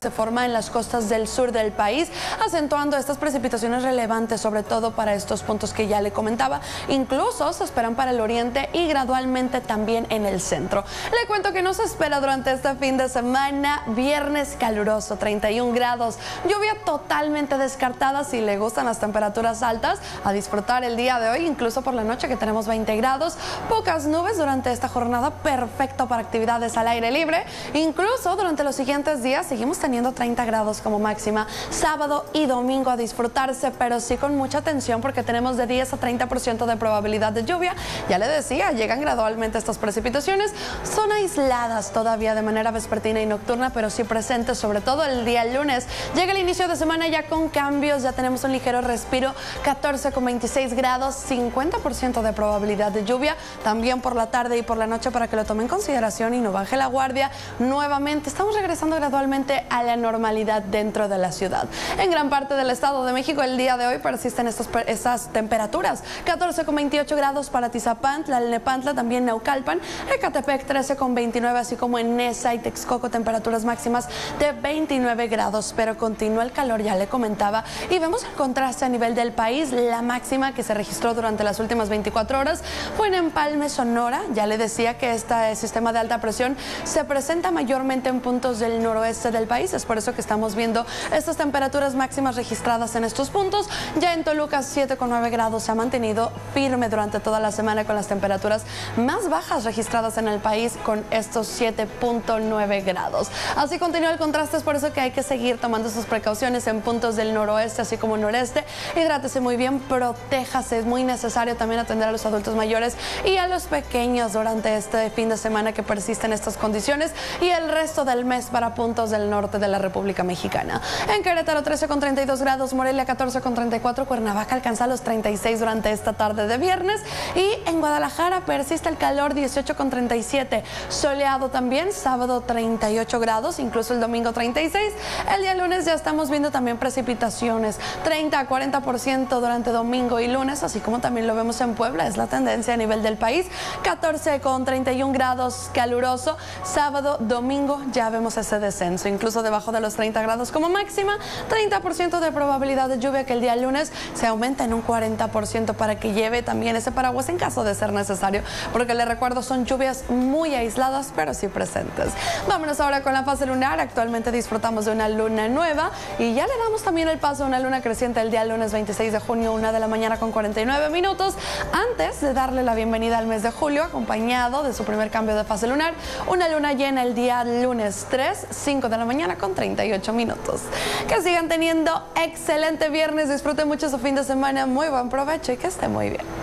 se forma en las costas del sur del país, acentuando estas precipitaciones relevantes, sobre todo para estos puntos que ya le comentaba. Incluso se esperan para el oriente y gradualmente también en el centro. Le cuento que no se espera durante este fin de semana, viernes caluroso, 31 grados, lluvia totalmente descartada si le gustan las temperaturas altas, a disfrutar el día de hoy, incluso por la noche que tenemos 20 grados, pocas nubes durante esta jornada, perfecto para actividades al aire libre, incluso durante los siguientes días seguimos teniendo teniendo 30 grados como máxima, sábado y domingo a disfrutarse, pero sí con mucha atención porque tenemos de 10 a 30% de probabilidad de lluvia. Ya le decía, llegan gradualmente estas precipitaciones, son aisladas todavía de manera vespertina y nocturna, pero sí presentes, sobre todo el día lunes. Llega el inicio de semana ya con cambios, ya tenemos un ligero respiro, 14 con 26 grados, 50% de probabilidad de lluvia, también por la tarde y por la noche para que lo tome en consideración y no baje la guardia. Nuevamente, estamos regresando gradualmente a la normalidad dentro de la ciudad. En gran parte del Estado de México el día de hoy persisten estas, estas temperaturas. 14,28 grados para Tizapán, Tlalnepantla, también Neucalpan, Ecatepec 13,29, así como en Nesa y Texcoco temperaturas máximas de 29 grados, pero continúa el calor, ya le comentaba, y vemos el contraste a nivel del país. La máxima que se registró durante las últimas 24 horas fue en Empalme, Sonora. Ya le decía que este sistema de alta presión se presenta mayormente en puntos del noroeste del país es por eso que estamos viendo estas temperaturas máximas registradas en estos puntos. Ya en Toluca 7,9 grados se ha mantenido firme durante toda la semana con las temperaturas más bajas registradas en el país con estos 7.9 grados. Así continúa el contraste, es por eso que hay que seguir tomando sus precauciones en puntos del noroeste así como noreste. Hidrátese muy bien, protéjase, es muy necesario también atender a los adultos mayores y a los pequeños durante este fin de semana que persisten estas condiciones y el resto del mes para puntos del norte de la República Mexicana. En Querétaro 13 con 32 grados, Morelia 14 con 34, Cuernavaca alcanza los 36 durante esta tarde de viernes y en Guadalajara persiste el calor 18 con 37, soleado también, sábado 38 grados, incluso el domingo 36. El día lunes ya estamos viendo también precipitaciones, 30 a 40% durante domingo y lunes, así como también lo vemos en Puebla, es la tendencia a nivel del país, 14 con 31 grados caluroso, sábado, domingo ya vemos ese descenso, incluso debajo de los 30 grados como máxima, 30% de probabilidad de lluvia que el día lunes se aumenta en un 40% para que lleve también ese paraguas en caso de ser necesario, porque le recuerdo son lluvias muy aisladas pero sí presentes. Vámonos ahora con la fase lunar, actualmente disfrutamos de una luna nueva y ya le damos también el paso a una luna creciente el día lunes 26 de junio, una de la mañana con 49 minutos, antes de darle la bienvenida al mes de julio, acompañado de su primer cambio de fase lunar, una luna llena el día lunes 3, 5 de la mañana con 38 minutos. Que sigan teniendo excelente viernes, disfruten mucho su fin de semana, muy buen provecho y que esté muy bien.